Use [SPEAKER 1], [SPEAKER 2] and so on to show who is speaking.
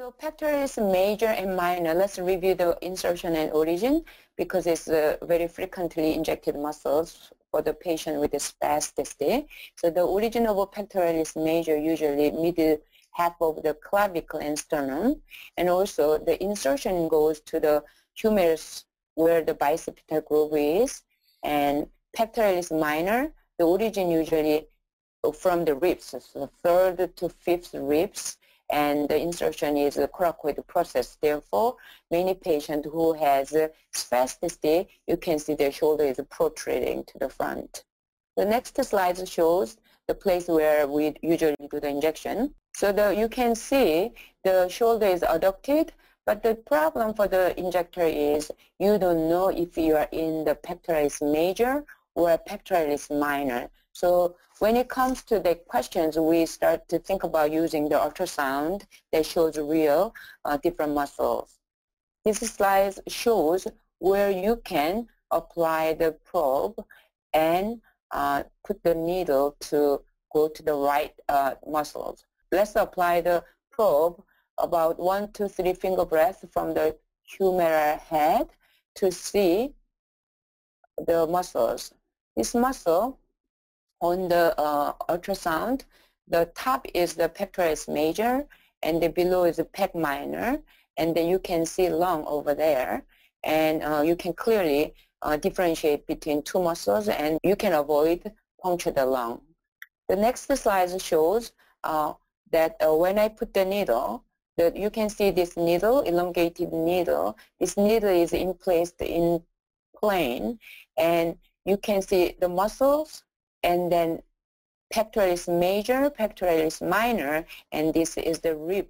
[SPEAKER 1] So pectoralis major and minor, let's review the insertion and origin because it's uh, very frequently injected muscles for the patient with spasticity. So the origin of a pectoralis major usually middle half of the clavicle and sternum. And also the insertion goes to the humerus where the bicipital groove is. And pectoralis minor, the origin usually from the ribs, so third to fifth ribs and the insertion is a coracoid process. Therefore, many patients who has spasticity, you can see their shoulder is protruding to the front. The next slide shows the place where we usually do the injection. So the, you can see the shoulder is adducted, but the problem for the injector is you don't know if you are in the pectoralis major or pectoralis minor. So when it comes to the questions, we start to think about using the ultrasound that shows real uh, different muscles. This slide shows where you can apply the probe and uh, put the needle to go to the right uh, muscles. Let's apply the probe about one to three finger breadths from the humeral head to see the muscles. This muscle on the uh, ultrasound, the top is the pectoralis major and the below is the pec minor and then you can see lung over there and uh, you can clearly uh, differentiate between two muscles and you can avoid puncture the lung. The next slide shows uh, that uh, when I put the needle, that you can see this needle, elongated needle. This needle is in placed in plane and you can see the muscles and then pectoralis major, pectoralis minor, and this is the rib